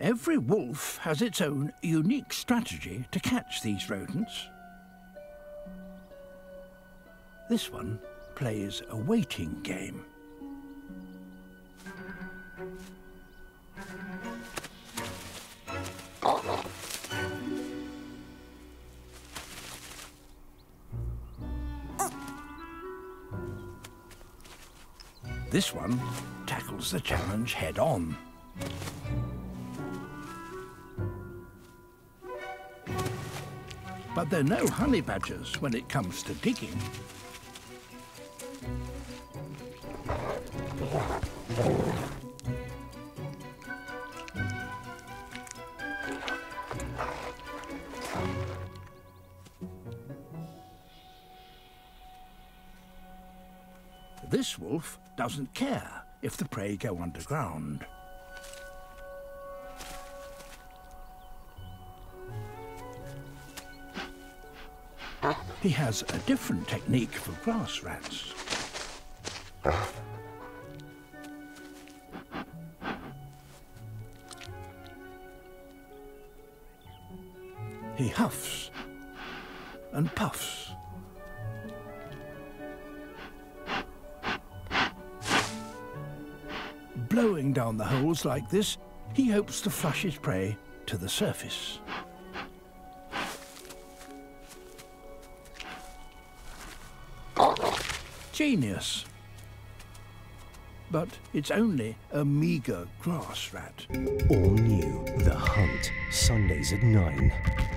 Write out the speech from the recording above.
Every wolf has its own unique strategy to catch these rodents. This one plays a waiting game. This one tackles the challenge head on. But there are no honey badgers when it comes to digging. This wolf doesn't care if the prey go underground. He has a different technique for grass rats. He huffs and puffs. Blowing down the holes like this, he hopes to flush his prey to the surface. Genius. But it's only a meagre grass rat. All new The Hunt, Sundays at 9.